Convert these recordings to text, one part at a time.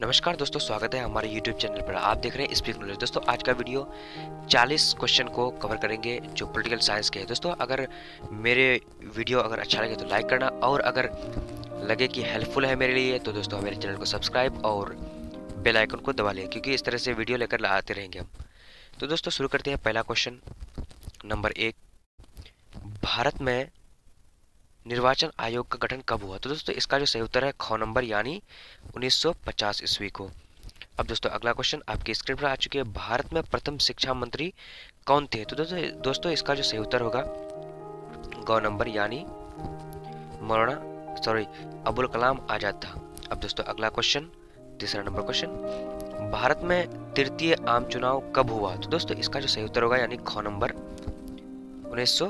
नमस्कार दोस्तों, स्वागत है हमारे YouTube चैनल पर। आप देख रहे हैं स्पीक नॉलेज दोस्तों, आज का वीडियो 40 क्वेश्चन को कवर करेंगे, जो पॉलिटिकल साइंस के हैं। दोस्तों, अगर मेरे वीडियो अगर अच्छा लगे तो लाइक करना, और अगर लगे कि हेल्पफुल है मेरे लिए तो दोस्तों, मेरे चैनल को सब्सक्राइब और बेल आइकन को दबा लें, क्योंकि इस तरह से वीडियो लेकर आते रहेंगे हम। तो दोस्तों, शुरू करते हैं पहला क्वेश्चन नंबर एक। भारत में निर्वाचन आयोग का गठन कब हुआ? तो दोस्तों, इसका जो सही उत्तर है ख नंबर, यानी 1950 ईस्वी को। अब दोस्तों, अगला क्वेश्चन आपकी स्क्रीन पर आ चुकी है। भारत में प्रथम शिक्षा मंत्री कौन थे? तो दोस्तों दोस्तों, इसका जो सही उत्तर होगा, गौ नंबर, यानी मौलाना सॉरी अबुल कलाम आज़ाद था। अब दोस्तों, अगला क्वेश्चन तीसरा नंबर क्वेश्चन भारत में तृतीय आम चुनाव कब हुआ? तो दोस्तों, इसका जो सही उत्तर होगा, यानी ख नंबर, उन्नीस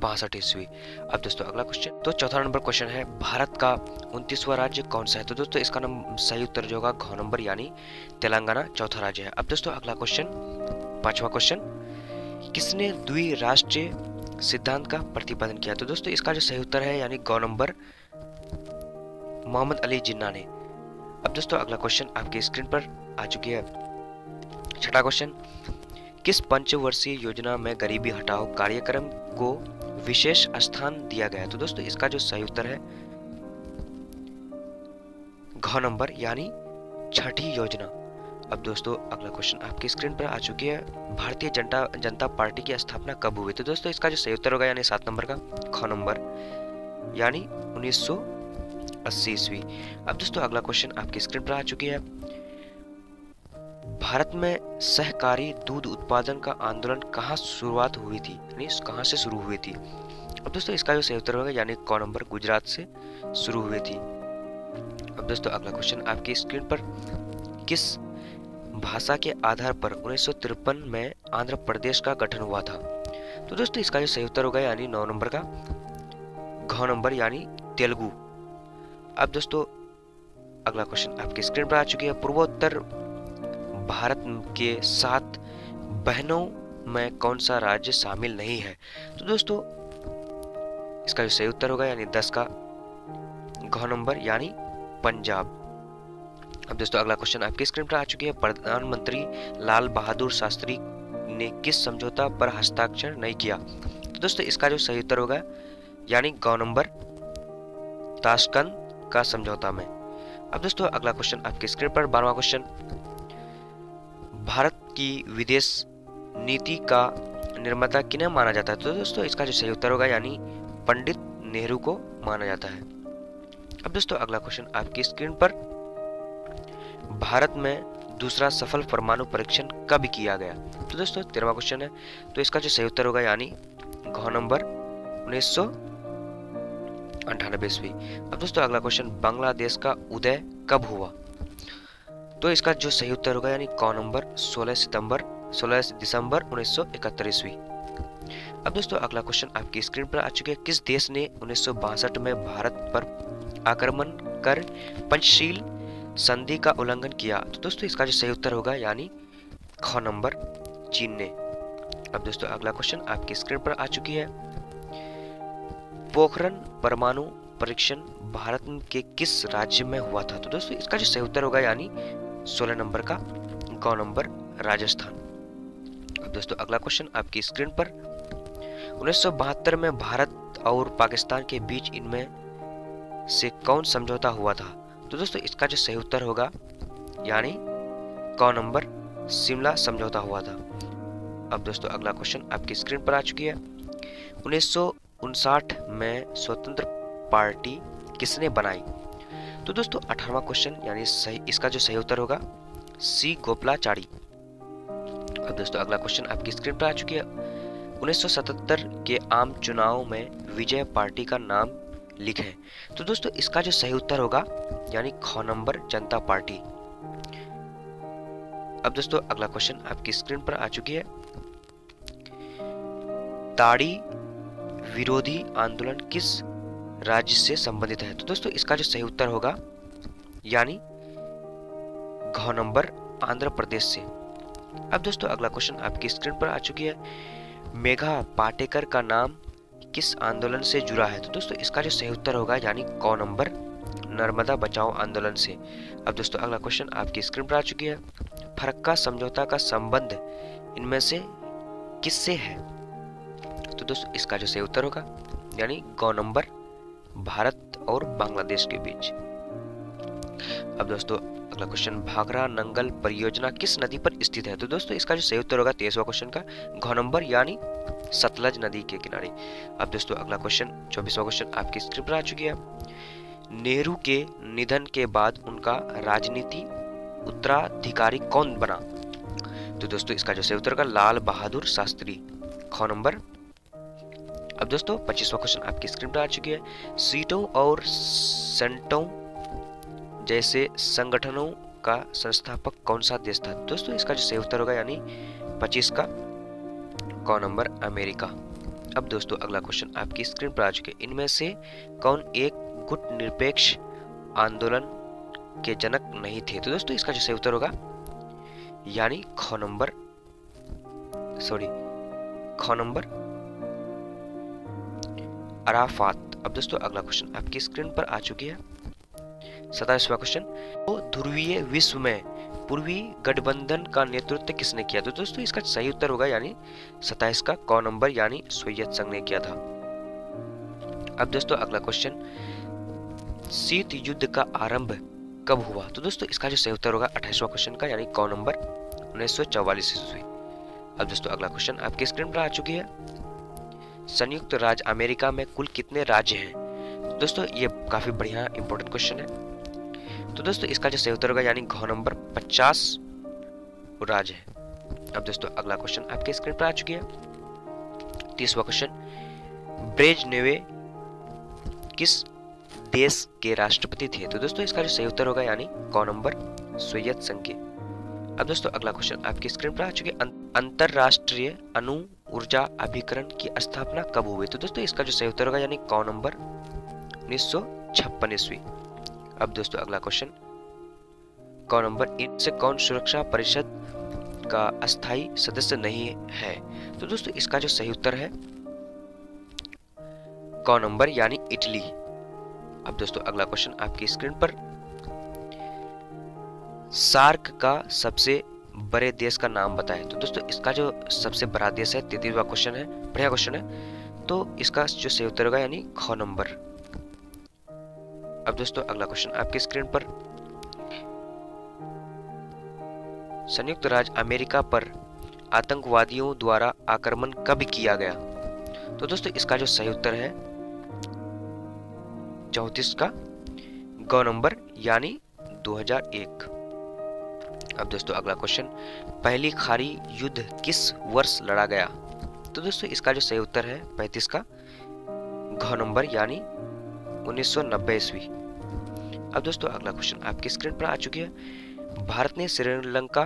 बासठ ईस्वी। अब दोस्तों, अगला क्वेश्चन तो चौथा नंबर क्वेश्चन है, भारत का उनतीसवा राज्य कौन सा है? तो दोस्तों, इसका नाम सही उत्तर जो होगा, घ नंबर यानी तेलंगाना चौथा राज्य है। अब दोस्तों, अगला क्वेश्चन पांचवा क्वेश्चन किसने द्विराष्ट्रीय सिद्धांत का प्रतिपादन किया? तो दोस्तों, इसका जो सही उत्तर है यानी गौ नंबर मोहम्मद अली जिन्ना ने। अब दोस्तों, अगला क्वेश्चन आपकी स्क्रीन पर आ चुकी है। छठा क्वेश्चन किस पंचवर्षीय योजना में गरीबी हटाओ कार्यक्रम को विशेष स्थान दिया गया तो दोस्तों, इसका जो सही उत्तर है, घ नंबर यानी छठी योजना। अब दोस्तों, अगला क्वेश्चन आपकी स्क्रीन पर आ चुकी है। भारतीय जनता जनता पार्टी की स्थापना कब हुई? तो दोस्तों, इसका जो सही उत्तर होगा यानी सात नंबर का ख नंबर यानी 1980 ईस्वी। अब दोस्तों, अगला क्वेश्चन आपकी स्क्रीन पर आ चुकी है। भारत में सहकारी दूध उत्पादन का आंदोलन कहाँ शुरुआत हुई थी? यानी कहाँ से शुरू हुई थी? अब दोस्तों, इसका जो सही उत्तर होगा, यानी कौ नंबर गुजरात से शुरू हुई थी। अब दोस्तों, अगला क्वेश्चन आपकी स्क्रीन पर। किस भाषा के आधार पर उन्नीस में आंध्र प्रदेश का गठन हुआ था? तो दोस्तों, इसका जो सही उत्तर होगा, यानी नौ नंबर का। घ नंबर, यानी तेलुगु। अब दोस्तों, अगला क्वेश्चन आपकी स्क्रीन पर आ चुकी है। पूर्वोत्तर भारत के सात बहनों में कौन सा राज्य शामिल नहीं है? तो दोस्तों, इसका जो सही उत्तर होगा यानी दस का घ नंबर यानी पंजाब। अब दोस्तों, अगला क्वेश्चन आपकी स्क्रीन पर आ चुकी है। प्रधानमंत्री लाल बहादुर शास्त्री ने किस समझौता पर हस्ताक्षर नहीं किया? तो दोस्तों, इसका जो सही उत्तर होगा यानी गौ नंबर ताशकंद का समझौता में। अब दोस्तों, अगला क्वेश्चन आपकी स्क्रीन पर बारहवा क्वेश्चन भारत की विदेश नीति का निर्माता किन्हें माना जाता है? तो दोस्तों, इसका जो सही उत्तर होगा, यानी पंडित नेहरू को माना जाता है। अब दोस्तों, अगला क्वेश्चन आपकी स्क्रीन पर। भारत में दूसरा सफल परमाणु परीक्षण कब किया गया? तो दोस्तों, तेरहवा क्वेश्चन है। तो इसका जो सही उत्तर होगा, यानी घ नंबर उन्नीस सौ अंठानबे ईस्वी। अब दोस्तों, अगला क्वेश्चन बांग्लादेश का उदय कब हुआ? तो इसका जो सही उत्तर होगा, यानी कौ नंबर 16 सितंबर 16 दिसंबर, उन्नीस ईस्वी। अब दोस्तों, अगला क्वेश्चन आपकी स्क्रीन पर आ चुके हैं। किस देश ने उन्नीस में भारत पर आक्रमण कर पंचशील संधि का उल्लंघन किया? तो दोस्तों, इसका जो सही उत्तर होगा, यानी ख नंबर, चीन ने। अब दोस्तों, अगला क्वेश्चन आपकी स्क्रीन पर आ चुकी है। पोखरन परमाणु परीक्षण भारत के किस राज्य में हुआ था? तो दोस्तों, इसका जो सही उत्तर होगा, यानी 16 नंबर का, गौ नंबर, राजस्थान। अब दोस्तों, अगला क्वेश्चन आपकी स्क्रीन पर। उन्नीस में भारत और पाकिस्तान के बीच इनमें से कौन समझौता हुआ था? तो दोस्तों, इसका जो सही उत्तर होगा, यानी कौ नंबर, शिमला समझौता हुआ था। अब दोस्तों, अगला क्वेश्चन आपकी स्क्रीन पर आ चुकी है। उन्नीस में स्वतंत्र पार्टी किसने बनाई? तो दोस्तों अठारवा क्वेश्चन यानी सही, इसका जो सही उत्तर होगा, सी गोपलाचारी। अब दोस्तों, अगला क्वेश्चन आपकी स्क्रीन पर आ चुकी है। 1977 के आम चुनाव में विजय पार्टी का नाम लिखें। तो दोस्तों, इसका जो सही उत्तर होगा, यानी ख नंबर जनता पार्टी। अब दोस्तों, अगला क्वेश्चन आपकी स्क्रीन पर आ चुकी है। ताड़ी विरोधी आंदोलन किस राज्य से संबंधित है। तो दोस्तों, इसका जो सही उत्तर होगा, यानी घ नंबर आंध्र प्रदेश से। अब दोस्तों, अगला क्वेश्चन आपकी स्क्रीन पर आ चुकी है। मेघा पाटेकर का नाम किस आंदोलन से जुड़ा है? तो दोस्तों, इसका जो सही उत्तर होगा, यानी क नंबर, नर्मदा बचाओ आंदोलन से। अब दोस्तों, अगला क्वेश्चन आपकी स्क्रीन पर आ चुकी है। फरक्का समझौता का संबंध इनमें से किससे है? तो दोस्तों, इसका जो सही उत्तर होगा, यानी गौ नंबर भारत और बांग्लादेश के बीच। अब दोस्तों, अगला क्वेश्चन भागरा नंगल परियोजना किस नदी पर स्थित है? तो दोस्तों, इसका जो सही उत्तर होगा, तेईसवा क्वेश्चन का घ यानी सतलज नदी के किनारे। अब दोस्तों, अगला क्वेश्चन चौबीसवा क्वेश्चन आपकी स्क्रिप्ट पर आ चुकी है। नेहरू के निधन के बाद उनका राजनीति उत्तराधिकारी कौन बना? तो दोस्तों, इसका जो सही उत्तर होगा, लाल बहादुर शास्त्री ख नंबर अब दोस्तों, पच्चीसवा क्वेश्चन आपकी स्क्रीन पर आ चुकी है। सीटों और सेंटों जैसे संगठनों का संस्थापक कौन सा देश था? दोस्तों, इसका जो सही उत्तर होगा यानी पच्चीस का कौन नंबर अमेरिका। अब दोस्तों, अगला क्वेश्चन आपकी स्क्रीन पर आ चुके इनमें से कौन एक गुट निरपेक्ष आंदोलन के जनक नहीं थे? तो दोस्तों, इसका जो सही उत्तर होगा, यानी ख नंबर सॉरी ख नंबर अराफात। अब दोस्तों, अगला क्वेश्चन आपकी स्क्रीन पर आ चुकी है। सताइसवा क्वेश्चन तो ध्रुवीय विश्व में पूर्वी गठबंधन का नेतृत्व किसने किया तो दोस्तों, इसका सही उत्तर होगा, यानी सताइस का कौ नंबर, यानी सोवियत संघ ने किया था। अब दोस्तों, अगला क्वेश्चन शीत युद्ध का आरंभ कब हुआ? तो दोस्तों, इसका जो सही उत्तर होगा, अट्ठाईसवा क्वेश्चन का, यानी कौ नंबर, उन्नीस सौ चौवालीस अब दोस्तों, अगला क्वेश्चन आपकी स्क्रीन पर आ चुकी है। संयुक्त राज्य अमेरिका में कुल कितने राज्य हैं? दोस्तों, ये काफ़ी बढ़िया इंपॉर्टेंट क्वेश्चन है। तो दोस्तों, इसका जो सही उत्तर होगा, यानी घ नंबर 50 राज्य है। अब दोस्तों, अगला क्वेश्चन आपके स्क्रीन पर आ चुकी है। तीसवा क्वेश्चन ब्रेज नेवे किस देश के राष्ट्रपति थे? तो दोस्तों, इसका जो सही उत्तर होगा, यानी क नंबर सोवियत संघ। अब दोस्तों, अगला क्वेश्चन आपकी स्क्रीन पर आ चुके अंतरराष्ट्रीय अणु ऊर्जा अभिकरण की स्थापना कब हुई? तो दोस्तों, इसका जो सही उत्तर होगा यानी क नंबर? उन्नीस सौ छप्पन ईस्वी। अब दोस्तों, अगला क्वेश्चन कौन नंबर, इनसे कौन सुरक्षा परिषद का अस्थाई सदस्य नहीं है? तो दोस्तों, इसका जो सही उत्तर है कौन नंबर, यानी इटली। अब दोस्तों, अगला क्वेश्चन आपकी स्क्रीन पर। सार्क का सबसे बड़े देश का नाम बताएँ। तो दोस्तों, इसका जो सबसे बड़ा देश है तैतीसवा क्वेश्चन है, बढ़िया क्वेश्चन है। तो इसका जो सही उत्तर होगा, यानी ख नंबर। अब दोस्तों, अगला क्वेश्चन आपकी स्क्रीन पर। संयुक्त राज्य अमेरिका पर आतंकवादियों द्वारा आक्रमण कब किया गया? तो दोस्तों, इसका जो सही उत्तर है, चौतीस का, गौ नंबर, यानी 2001 अब दोस्तों, अगला क्वेश्चन पहली खारी युद्ध किस वर्ष लड़ा गया? तो दोस्तों, इसका जो सही उत्तर है 35 का घ नंबर, यानी 1990 ईस्वी। अब दोस्तों, अगला क्वेश्चन आपकी स्क्रीन पर आ चुकी है। भारत ने श्रीलंका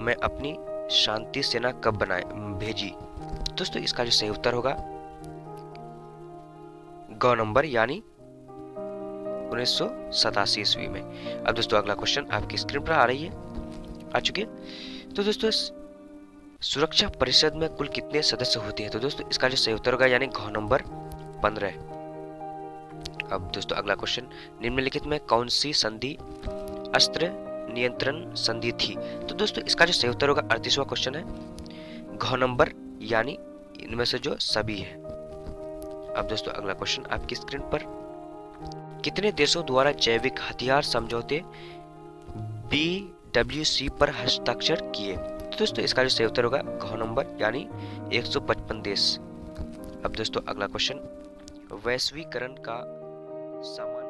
में अपनी शांति सेना कब बनाए भेजी? दोस्तों, इसका जो सही उत्तर होगा ग नंबर, यानी उन्नीस सौ सतासी ईस्वी में। अब दोस्तों, अगला क्वेश्चन आपकी स्क्रीन पर आ रही है। आ चुकी है। तो दोस्तों सुरक्षा परिषद में कुल कितने सदस्य होते हैं? तो दोस्तों, इसका जो सही उत्तर होगा, यानी घ नंबर पंद्रह। अब दोस्तों, अगला क्वेश्चन निम्नलिखित में कौन सी संधि, अस्त्र नियंत्रण संधि थी? तो दोस्तों, इसका जो सही उत्तर होगा, अड़तीसवा क्वेश्चन है। घ नंबर, यानी इनमें से जो सभी है। अब दोस्तों, अगला क्वेश्चन आपकी स्क्रीन पर। कितने देशों द्वारा जैविक हथियार समझौते, बी डब्ल्यू सी पर हस्ताक्षर किए। तो दोस्तों, इसका जो सही उत्तर होगा, घ नंबर, यानी 155 देश। अब दोस्तों, अगला क्वेश्चन वैश्वीकरण का समय